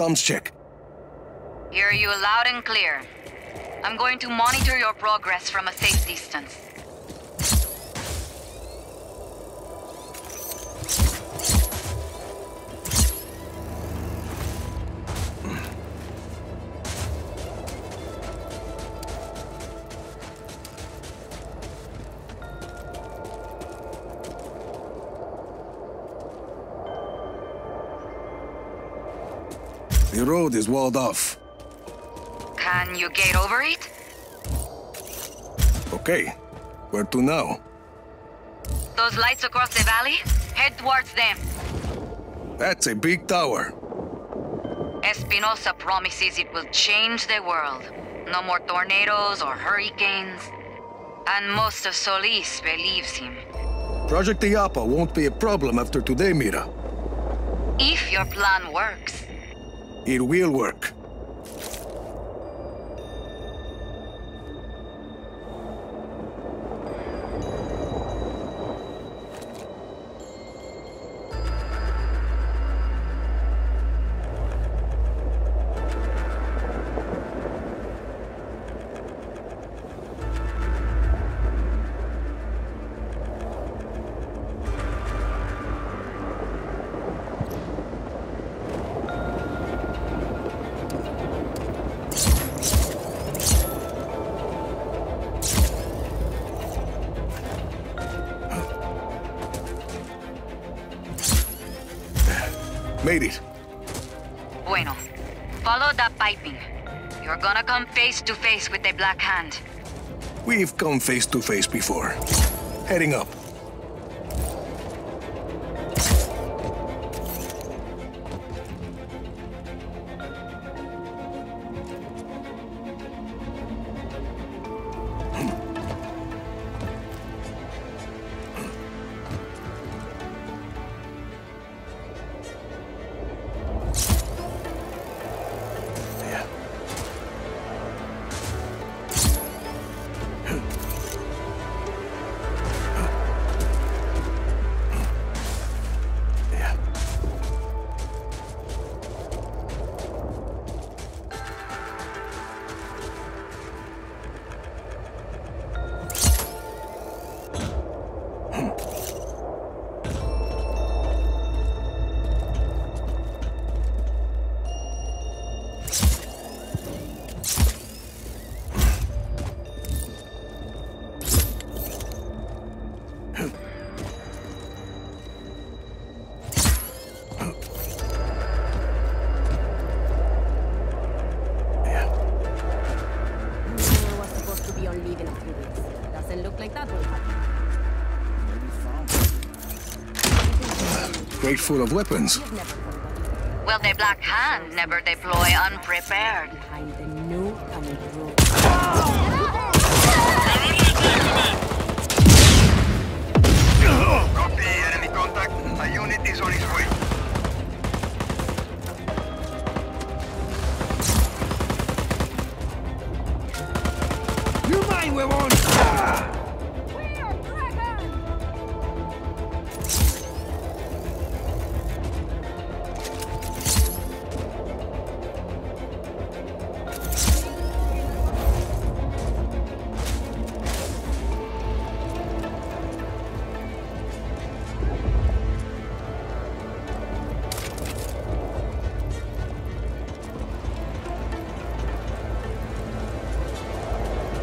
comms check. Hear you loud and clear. I'm going to monitor your progress from a safe distance. The road is walled off. Can you get over it? Okay. Where to now? Those lights across the valley? Head towards them. That's a big tower. Espinosa promises it will change the world. No more tornadoes or hurricanes. And most of Solis believes him. Project Illapa won't be a problem after today, Mira. If your plan works. It will work. Made it. Bueno. Follow that piping. You're gonna come face to face with the Black Hand. We've come face to face before. Heading up. Crate full of weapons. You've never forgotten Well, the Black Hand never deploy unprepared. behind the new. Copy, enemy contact. A unit is on its way. You mind, huevón!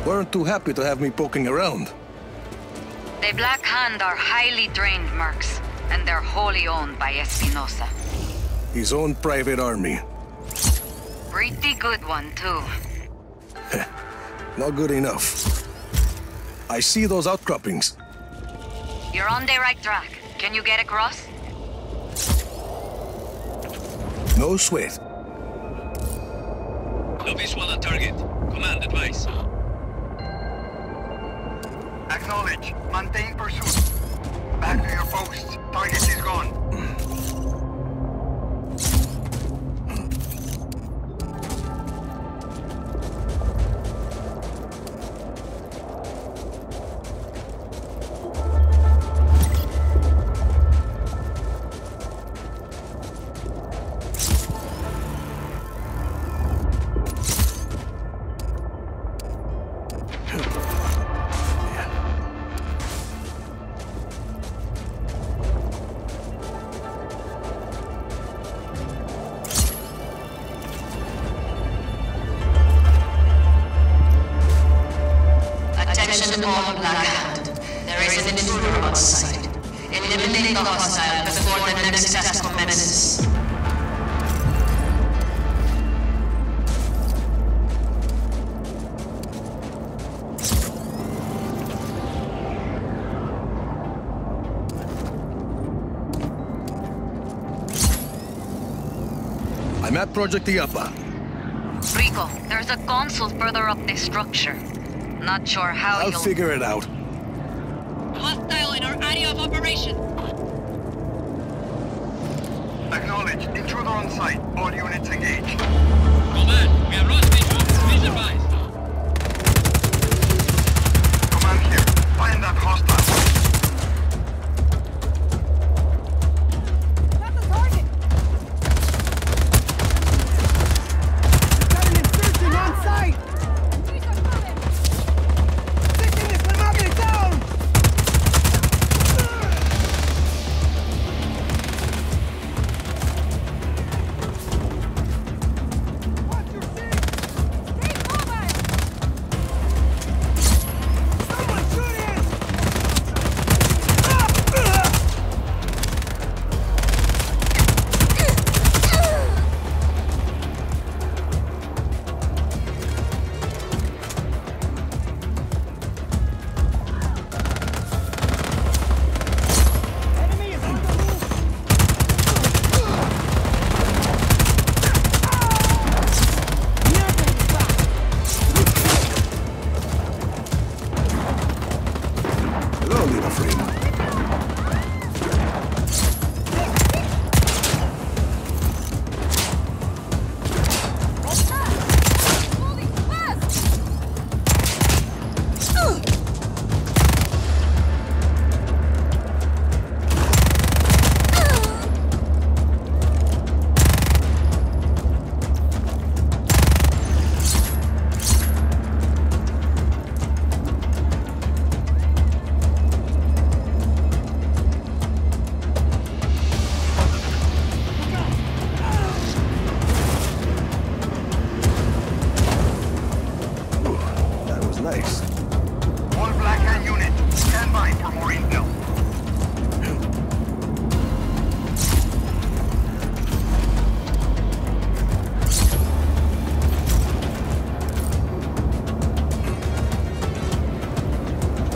Weren't too happy to have me poking around. The Black Hand are highly trained mercs, and they're wholly owned by Espinosa. His own private army. Pretty good one, too. Not good enough. I see those outcroppings. You're on the right track. Can you get across? No sweat. No visual on target. Command advice. Acknowledge. Maintain pursuit. Back to your posts. Target is gone. Hmm. Black Hand. There is an intruder on site. Eliminate the hostile before the next test commences. I'm at Project Illapa. Rico, there's a console further up this structure. Not sure how I'll you'll... figure it out. Hostile in our area of operation. Acknowledge. Intruder on site. All units engaged. Command, we have lost visual. Please advise.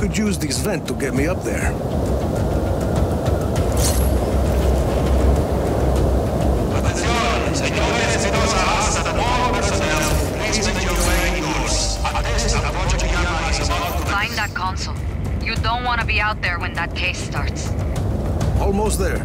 Could use this vent to get me up there. Attenzione, señores y señoras, all personnel, please make your way indoors. At this, a project Yama is about to Find that console. You don't want to be out there when that case starts. Almost there.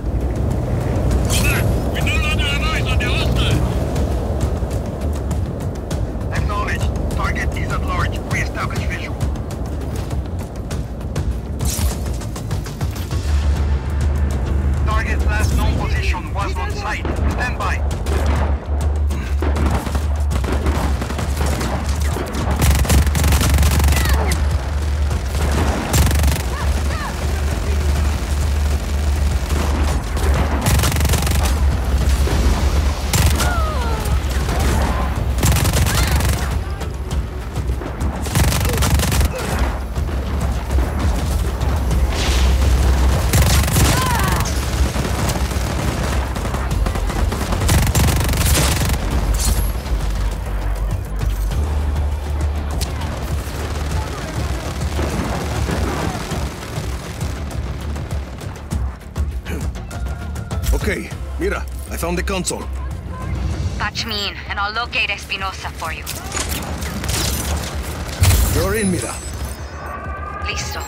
I found the console. Patch me in, and I'll locate Espinosa for you. You're in, Mira. Listo.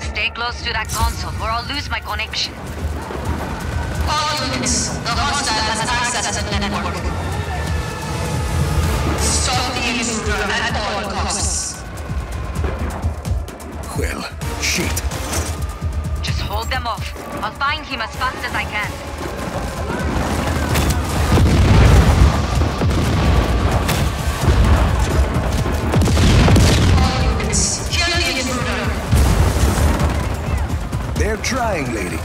Stay close to that console, or I'll lose my connection. All units, the hostile has access to the network. Stop the intruder at all costs. Well, shit. Just hold them off. I'll find him as fast as I can. You're trying, lady.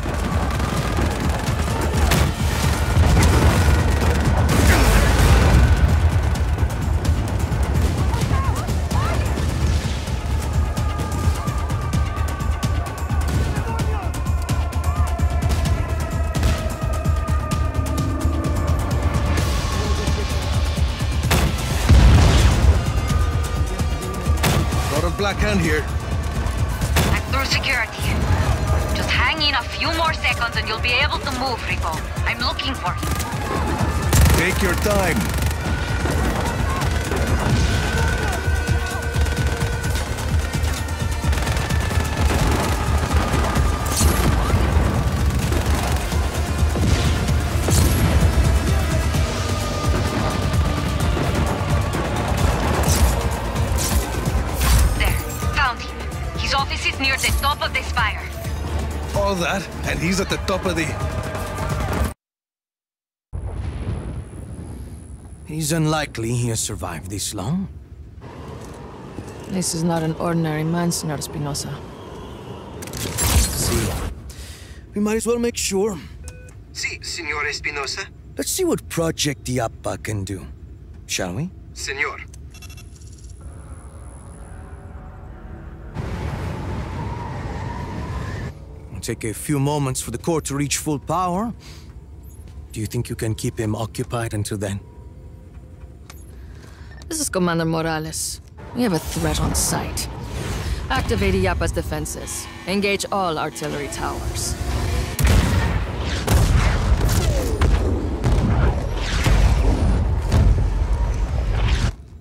Black Hand here. I'm through security. Just hang in a few more seconds and you'll be able to move, Rico. I'm looking for you. Take your time. All that, and he's at the top of the. He's unlikely he has survived this long. This is not an ordinary man, Senor Espinosa. See, we might as well make sure. Si, Signor Espinosa. Let's see what Project Illapa can do, shall we? Senor. Take a few moments for the core to reach full power. Do you think you can keep him occupied until then? This is Commander Morales. We have a threat on sight. Activate Illapa's defenses. Engage all artillery towers.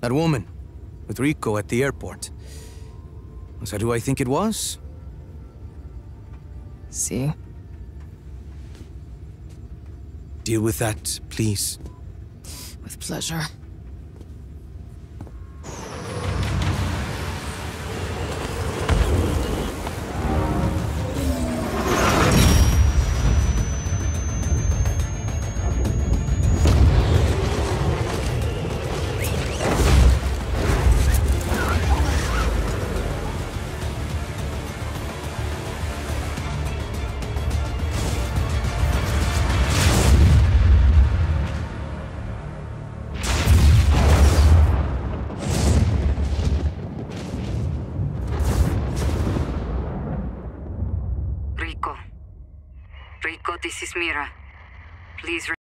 That woman with Rico at the airport. Was that who I think it was? See? Deal with that, please. With pleasure. Mira. Please